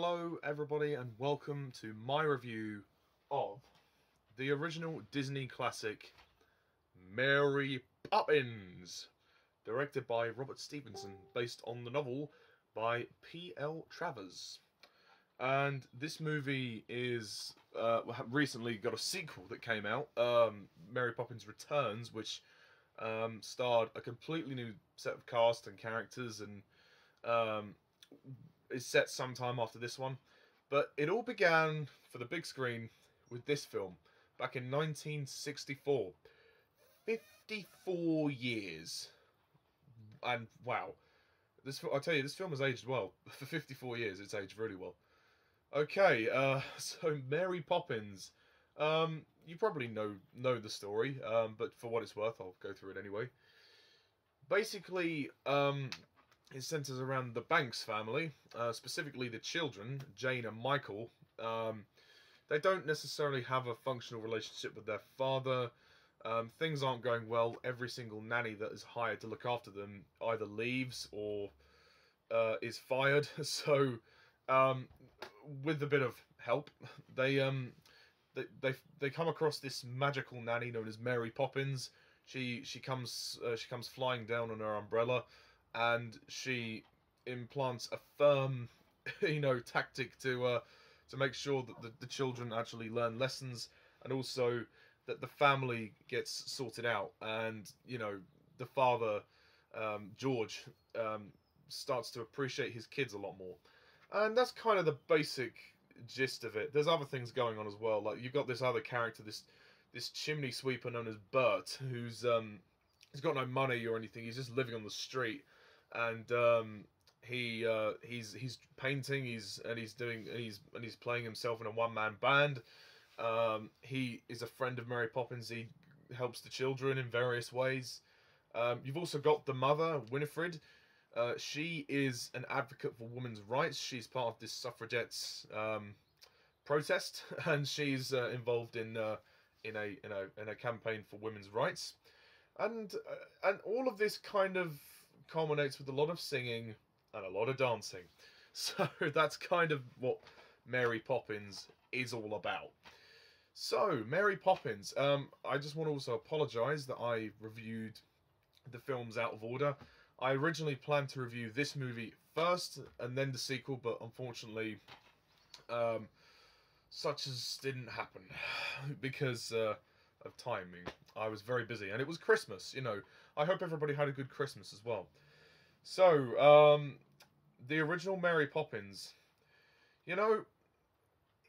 Hello, everybody, and welcome to my review of the original Disney classic Mary Poppins, directed by Robert Stevenson, based on the novel by P.L. Travers. And this movie is uh, recently got a sequel that came out, um, Mary Poppins Returns, which um, starred a completely new set of cast and characters and um, is set sometime after this one. But it all began for the big screen with this film back in 1964. 54 years. And wow. This I tell you, this film has aged well. For 54 years, it's aged really well. Okay, uh, so Mary Poppins. Um, you probably know know the story, um, but for what it's worth, I'll go through it anyway. Basically, um, it centers around the Banks family, uh, specifically the children, Jane and Michael. Um, they don't necessarily have a functional relationship with their father. Um, things aren't going well. Every single nanny that is hired to look after them either leaves or uh, is fired. So, um, with a bit of help, they um, they, they they come across this magical nanny known as Mary Poppins. She she comes uh, she comes flying down on her umbrella and she implants a firm, you know, tactic to uh, to make sure that the, the children actually learn lessons, and also that the family gets sorted out, and you know, the father, um, George, um, starts to appreciate his kids a lot more, and that's kind of the basic gist of it. There's other things going on as well, like you've got this other character, this this chimney sweeper known as Bert, who's um, he's got no money or anything. He's just living on the street, and um, he uh, he's he's painting. He's and he's doing and he's and he's playing himself in a one man band. Um, he is a friend of Mary Poppins. He helps the children in various ways. Um, you've also got the mother, Winifred. Uh, she is an advocate for women's rights. She's part of this suffragettes um, protest, and she's uh, involved in uh, in a in a in a campaign for women's rights, and uh, and all of this kind of culminates with a lot of singing and a lot of dancing. So that's kind of what Mary Poppins is all about. So, Mary Poppins. Um, I just want to also apologise that I reviewed the films out of order. I originally planned to review this movie first and then the sequel, but unfortunately, um, such as didn't happen because uh, of timing. I was very busy, and it was Christmas. You know, I hope everybody had a good Christmas as well. So, um, the original Mary Poppins. You know,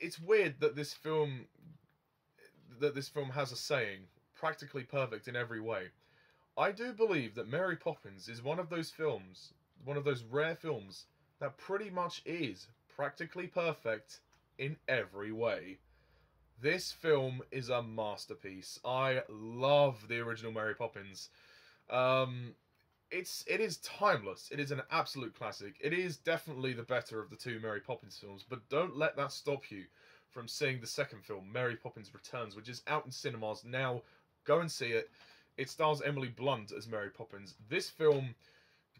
it's weird that this film that this film has a saying, practically perfect in every way. I do believe that Mary Poppins is one of those films, one of those rare films that pretty much is practically perfect in every way. This film is a masterpiece. I love the original Mary Poppins. Um, it's it is timeless. It is an absolute classic. It is definitely the better of the two Mary Poppins films, but don't let that stop you from seeing the second film, Mary Poppins Returns, which is out in cinemas now. Go and see it. It stars Emily Blunt as Mary Poppins. This film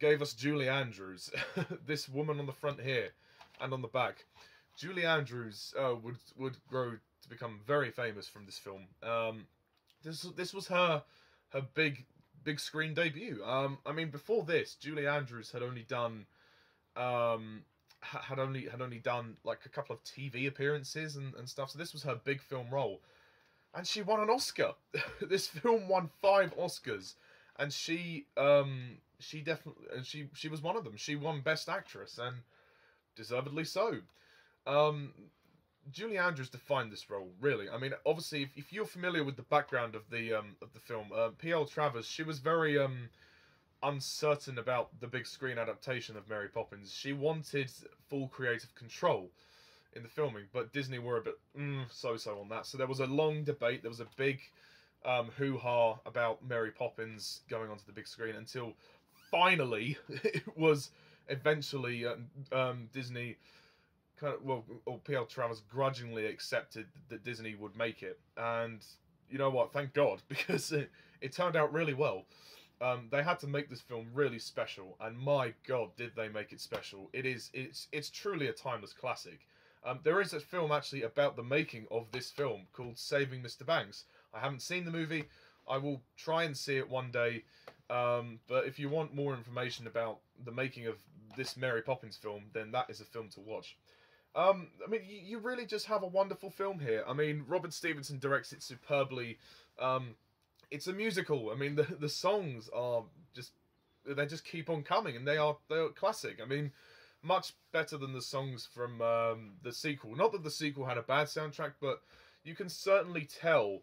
gave us Julie Andrews, this woman on the front here and on the back. Julie Andrews uh, would would grow become very famous from this film. Um, this this was her her big big screen debut. Um, I mean, before this, Julie Andrews had only done, um, had only had only done like a couple of TV appearances and, and stuff. So this was her big film role, and she won an Oscar. this film won five Oscars, and she um she definitely and she she was one of them. She won Best Actress and deservedly so. Um, Julie Andrews defined this role really. I mean, obviously, if, if you're familiar with the background of the um, of the film, uh, P.L. Travers, she was very um, uncertain about the big screen adaptation of Mary Poppins. She wanted full creative control in the filming, but Disney were a bit mm, so-so on that. So there was a long debate. There was a big um, hoo-ha about Mary Poppins going onto the big screen until finally it was eventually uh, um, Disney kind of well, or PL Travers grudgingly accepted that Disney would make it, and you know what? Thank God because it, it turned out really well. Um, they had to make this film really special, and my god, did they make it special! It is it's it's truly a timeless classic. Um, there is a film actually about the making of this film called Saving Mr. Banks. I haven't seen the movie. I will try and see it one day. Um, but if you want more information about the making of this Mary Poppins film, then that is a film to watch. Um, I mean, you, you, really just have a wonderful film here. I mean, Robert Stevenson directs it superbly. Um, it's a musical. I mean, the the songs are just they just keep on coming, and they are they are classic. I mean, much better than the songs from um, the sequel. Not that the sequel had a bad soundtrack, but you can certainly tell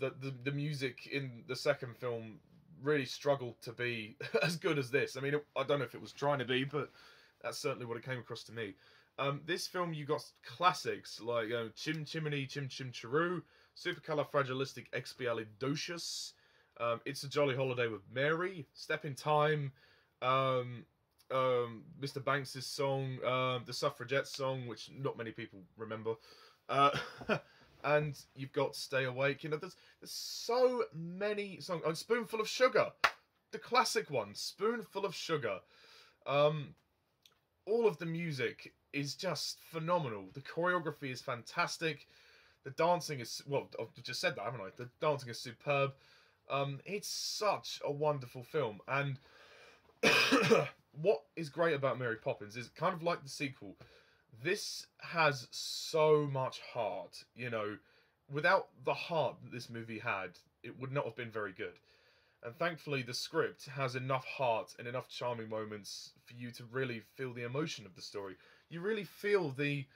that the the music in the second film really struggled to be as good as this. I mean, it, I don't know if it was trying to be, but that's certainly what it came across to me. Um, this film, you got classics like uh, Chim Chimney, Chim Chim Cheroo, Supercalifragilisticexpialidocious, um, It's a Jolly Holiday with Mary, Step in Time, um, um, Mr. Banks' song, uh, the Suffragette song, which not many people remember. Uh, and you've got Stay Awake. You know, there's there's so many songs. Oh, Spoonful of Sugar, the classic one, Spoonful of Sugar. Um, all of the music is just phenomenal. The choreography is fantastic. The dancing is well, I've just said that, haven't I? The dancing is superb. Um, it's such a wonderful film, and what is great about Mary Poppins is kind of like the sequel this has so much heart. You know, without the heart that this movie had, it would not have been very good. And thankfully, the script has enough heart and enough charming moments for you to really feel the emotion of the story. You really feel the,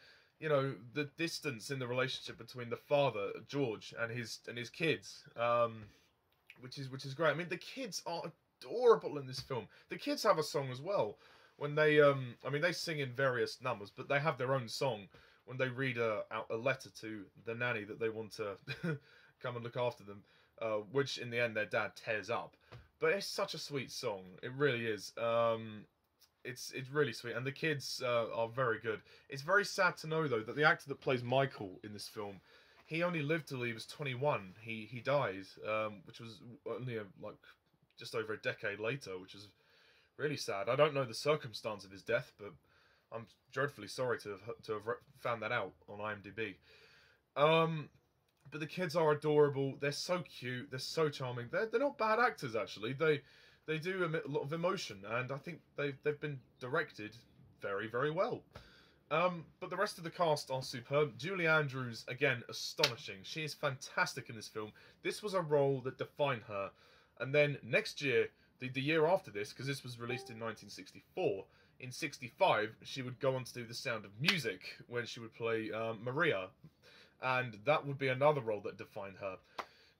you know, the distance in the relationship between the father George and his and his kids, um, which is which is great. I mean, the kids are adorable in this film. The kids have a song as well when they um I mean they sing in various numbers, but they have their own song when they read a out a letter to the nanny that they want to come and look after them, uh, which in the end their dad tears up. But it's such a sweet song. It really is. Um, it's it's really sweet, and the kids uh, are very good. It's very sad to know though that the actor that plays Michael in this film, he only lived till he was 21. He he died, um, which was only a, like just over a decade later, which is really sad. I don't know the circumstance of his death, but I'm dreadfully sorry to have to have found that out on IMDb. Um, but the kids are adorable. They're so cute. They're so charming. They're they're not bad actors actually. They they do emit a lot of emotion, and I think they've they've been directed very very well. Um, but the rest of the cast are superb. Julie Andrews, again, astonishing. She is fantastic in this film. This was a role that defined her. And then next year, the, the year after this, because this was released in 1964, in 65, she would go on to do The Sound of Music, when she would play um, Maria. And that would be another role that defined her.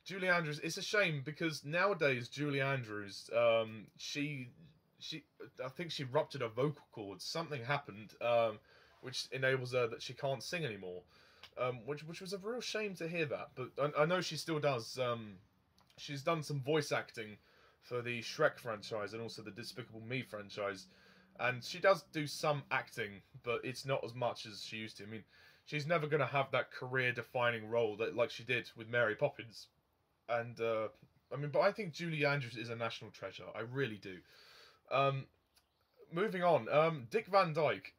Julie Andrews, it's a shame because nowadays Julie Andrews, um, she, she, I think she ruptured her vocal cords. Something happened, um, which enables her that she can't sing anymore. Um, which which was a real shame to hear that. But I, I know she still does. Um, she's done some voice acting for the Shrek franchise and also the Despicable Me franchise. And she does do some acting, but it's not as much as she used to. I mean, she's never going to have that career-defining role that like she did with Mary Poppins. And uh, I mean, but I think Julie Andrews is a national treasure. I really do. Um, moving on, um, Dick Van Dyke.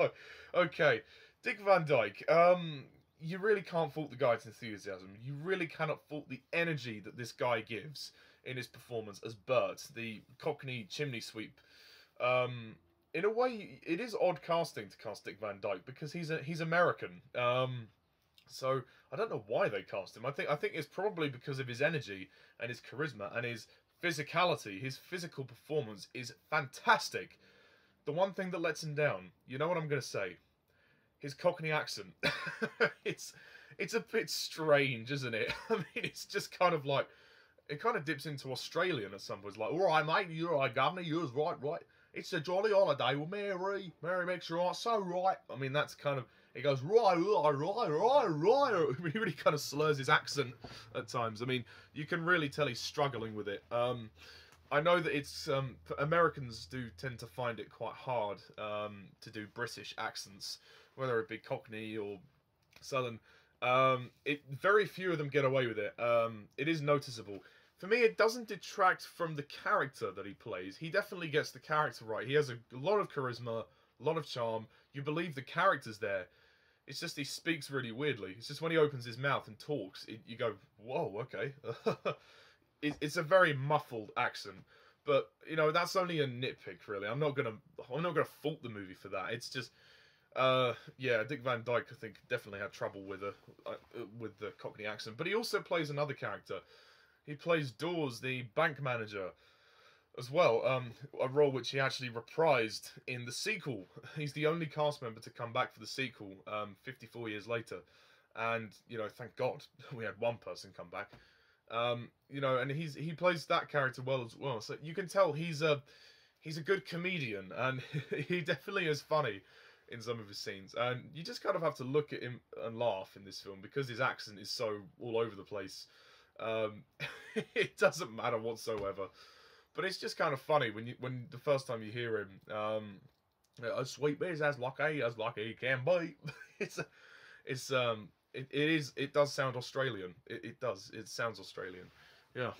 okay, Dick Van Dyke. Um, you really can't fault the guy's enthusiasm. You really cannot fault the energy that this guy gives in his performance as Bert, the Cockney chimney sweep. Um, in a way, it is odd casting to cast Dick Van Dyke because he's a, he's American. Um, so I don't know why they cast him. I think I think it's probably because of his energy and his charisma and his physicality. His physical performance is fantastic. The one thing that lets him down, you know what I'm going to say? His Cockney accent. it's it's a bit strange, isn't it? I mean, it's just kind of like it kind of dips into Australian at some point. It's like, all right, mate, you're right, governor, you're right, right. It's a jolly holiday with Mary. Mary makes you right, so right. I mean, that's kind of, it goes, right, right, right, right, right. He really kind of slurs his accent at times. I mean, you can really tell he's struggling with it. Um, I know that it's, um, Americans do tend to find it quite hard um, to do British accents, whether it be Cockney or Southern. Um, it very few of them get away with it. Um, it is noticeable for me, it doesn't detract from the character that he plays. He definitely gets the character right. He has a lot of charisma, a lot of charm. You believe the character's there. It's just he speaks really weirdly. It's just when he opens his mouth and talks, it, you go, "Whoa, okay." it, it's a very muffled accent, but you know that's only a nitpick, really. I'm not gonna, I'm not gonna fault the movie for that. It's just, uh, yeah, Dick Van Dyke, I think, definitely had trouble with a, uh, with the Cockney accent, but he also plays another character. He plays Dawes, the bank manager as well, um, a role which he actually reprised in the sequel. He's the only cast member to come back for the sequel, um, 54 years later, and you know, thank God we had one person come back. Um, you know, and he's he plays that character well as well. So you can tell he's a he's a good comedian, and he definitely is funny in some of his scenes. And you just kind of have to look at him and laugh in this film because his accent is so all over the place. Um, it doesn't matter whatsoever but it's just kind of funny when you when the first time you hear him. Um, a sweet is as lucky as lucky can be. it's it's um it, it is it does sound Australian. It, it does. It sounds Australian. Yeah.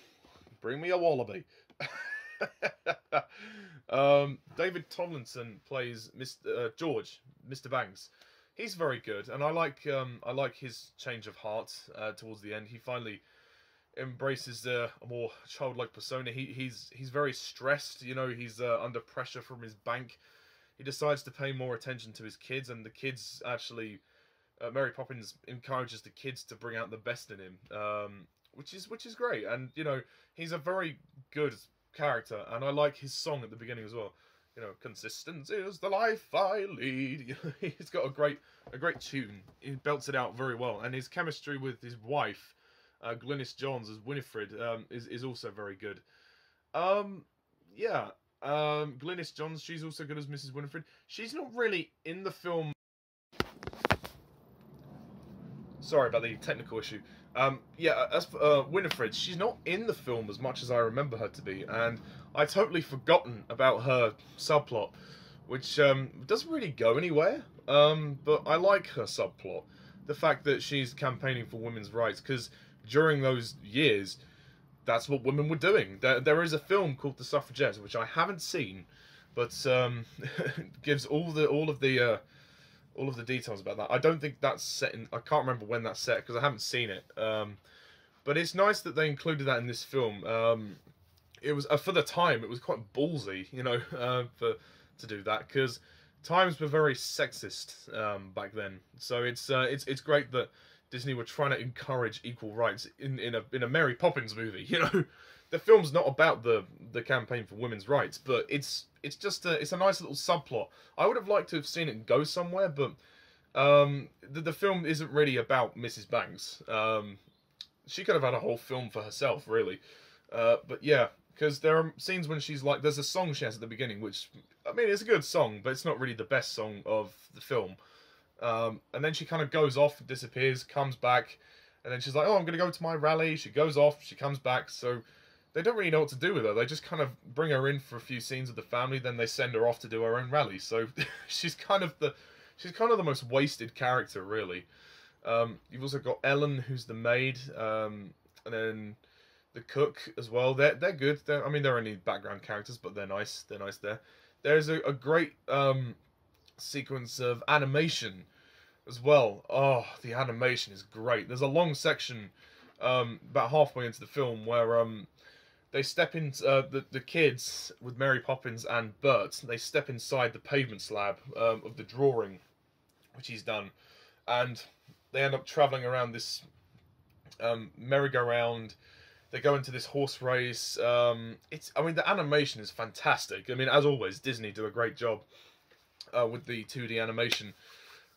Bring me a wallaby. um, David Tomlinson plays Mr. Uh, George, Mr. Banks. He's very good, and I like um, I like his change of heart uh, towards the end. He finally embraces a more childlike persona. He he's he's very stressed. You know, he's uh, under pressure from his bank. He decides to pay more attention to his kids, and the kids actually. Uh, Mary Poppins encourages the kids to bring out the best in him, um, which is which is great. And you know, he's a very good character, and I like his song at the beginning as well. You know, consistency is the life I lead. he's got a great a great tune. He belts it out very well, and his chemistry with his wife uh, Glynis Johns as Winifred um, is is also very good. Um, yeah, um, Glynis Johns, she's also good as Mrs. Winifred. She's not really in the film. Sorry about the technical issue. Um, yeah, as for uh, Winifred, she's not in the film as much as I remember her to be, and I totally forgotten about her subplot, which um, doesn't really go anywhere. Um, but I like her subplot, the fact that she's campaigning for women's rights, because during those years, that's what women were doing. There, there is a film called The Suffragettes, which I haven't seen, but um, gives all the all of the uh, all of the details about that. I don't think that's set in. I can't remember when that's set because I haven't seen it. Um, but it's nice that they included that in this film. Um, it was uh, for the time. It was quite ballsy, you know, uh, for to do that because times were very sexist um, back then. So it's uh, it's it's great that Disney were trying to encourage equal rights in, in a in a Mary Poppins movie. You know, the film's not about the the campaign for women's rights, but it's it's just a it's a nice little subplot. I would have liked to have seen it go somewhere, but um, the the film isn't really about Mrs. Banks. Um, she could have had a whole film for herself, really. Uh, but yeah, because there are scenes when she's like, there's a song she has at the beginning, which I mean, it's a good song, but it's not really the best song of the film. Um, and then she kind of goes off, disappears, comes back, and then she's like, "Oh, I'm going to go to my rally." She goes off, she comes back. So they don't really know what to do with her. They just kind of bring her in for a few scenes with the family, then they send her off to do her own rally. So she's kind of the she's kind of the most wasted character, really. Um, you've also got Ellen, who's the maid, um, and then the cook as well. They're they're good. They're, I mean, they're only background characters, but they're nice. They're nice there. There's a, a great um, sequence of animation as well. Oh, the animation is great. There's a long section um, about halfway into the film where um, they step in uh, the the kids with Mary Poppins and Bert. They step inside the pavement slab um, of the drawing, which he's done, and they end up traveling around this um, merry-go-round. They go into this horse race. Um, it's I mean the animation is fantastic. I mean as always Disney do a great job uh, with the 2D animation.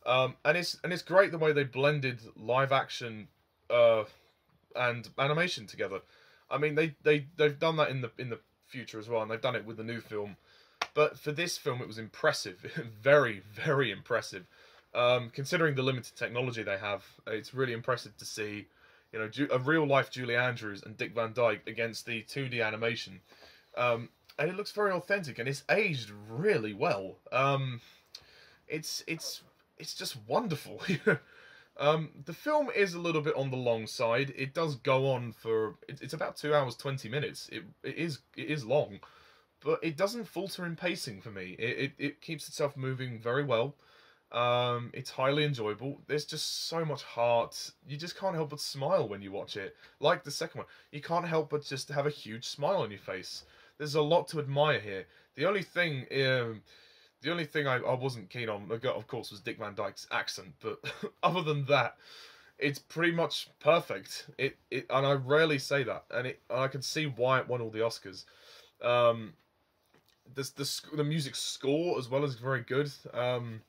Um, and it's and it's great the way they blended live action uh, and animation together. I mean, they they they've done that in the in the future as well, and they've done it with the new film. But for this film, it was impressive, very very impressive. Um, considering the limited technology they have, it's really impressive to see, you know, a real life Julie Andrews and Dick Van Dyke against the 2D animation. Um, and it looks very authentic and it's aged really well. Um, it's it's it's just wonderful. Um, the film is a little bit on the long side. It does go on for it's about two hours twenty minutes. It it is it is long, but it doesn't falter in pacing for me. It it, it keeps itself moving very well. Um, it's highly enjoyable. There's just so much heart. You just can't help but smile when you watch it. Like the second one, you can't help but just have a huge smile on your face. There's a lot to admire here. The only thing, um, the only thing I, I wasn't keen on, of course, was Dick Van Dyke's accent. But other than that, it's pretty much perfect. It, it, and I rarely say that, and it, and I can see why it won all the Oscars. Um, the the the music score as well is very good. Um,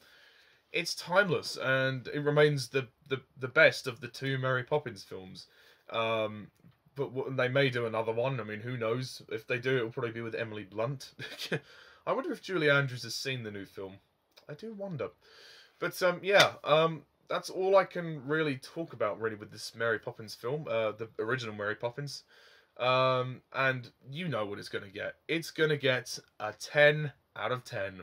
it's timeless and it remains the, the, the best of the two Mary Poppins films. Um, but they may do another one. I mean, who knows? If they do, it'll probably be with Emily Blunt. I wonder if Julie Andrews has seen the new film. I do wonder. But um, yeah, um, that's all I can really talk about really with this Mary Poppins film, uh, the original Mary Poppins. Um, and you know what it's going to get. It's going to get a 10 out of 10.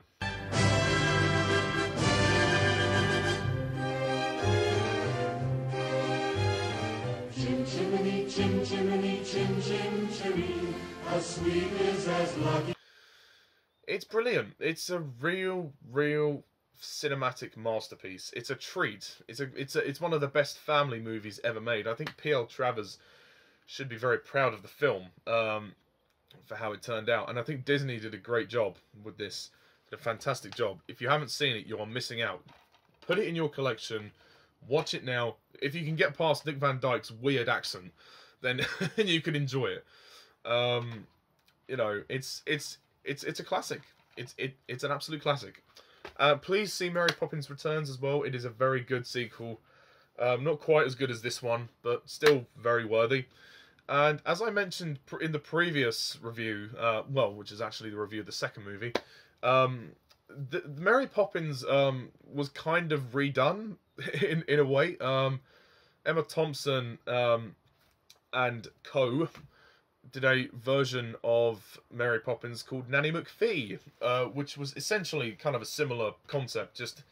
Chim chimney, chim chim chimney, how sweet is as lucky. It's brilliant. It's a real, real cinematic masterpiece. It's a treat. It's a, it's a, it's one of the best family movies ever made. I think P.L. Travers should be very proud of the film um, for how it turned out, and I think Disney did a great job with this. Did a fantastic job. If you haven't seen it, you are missing out. Put it in your collection. Watch it now. If you can get past Nick Van Dyke's weird accent, then you can enjoy it. Um, you know, it's it's it's it's a classic. It's it it's an absolute classic. Uh, please see Mary Poppins Returns as well. It is a very good sequel. Um, not quite as good as this one, but still very worthy. And as I mentioned in the previous review, uh, well, which is actually the review of the second movie, um, the, the Mary Poppins um, was kind of redone in in a way. Um, Emma Thompson um, and co did a version of Mary Poppins called Nanny McPhee, uh, which was essentially kind of a similar concept, just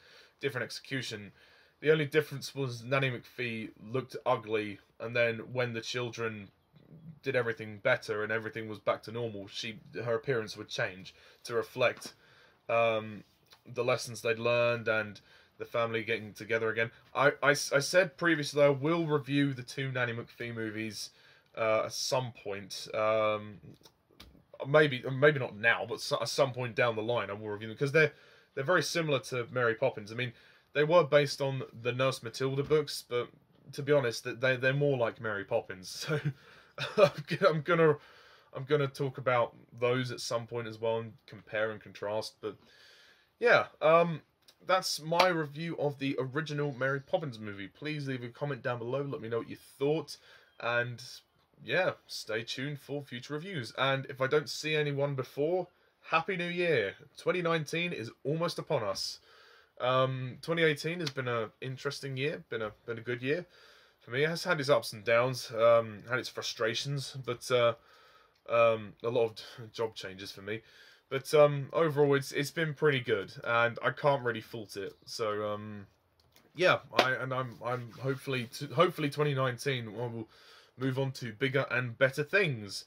different execution. The only difference was Nanny McPhee looked ugly, and then when the children did everything better and everything was back to normal, she her appearance would change to reflect um, the lessons they'd learned and the family getting together again. I, I, I said previously I will review the two Nanny McPhee movies uh, at some point. Um, maybe maybe not now, but at some point down the line I will review them because they're they're very similar to Mary Poppins. I mean, they were based on the Nurse Matilda books, but to be honest, they they're more like Mary Poppins. So I'm gonna I'm gonna talk about those at some point as well and compare and contrast. But yeah, um, that's my review of the original Mary Poppins movie. Please leave a comment down below. Let me know what you thought. And yeah, stay tuned for future reviews. And if I don't see anyone before, Happy New Year. 2019 is almost upon us. Um, 2018 has been an interesting year, been a been a good year for me. It has had its ups and downs, um, had its frustrations, but uh, um, a lot of job changes for me. But um, overall, it's it's been pretty good, and I can't really fault it. So um, yeah, I and I'm I'm hopefully to, hopefully 2019 will move on to bigger and better things.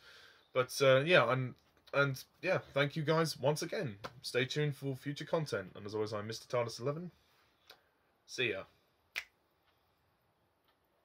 But uh, yeah, and and yeah, thank you guys once again. Stay tuned for future content, and as always, I'm Mr. TARDIS11. See ya.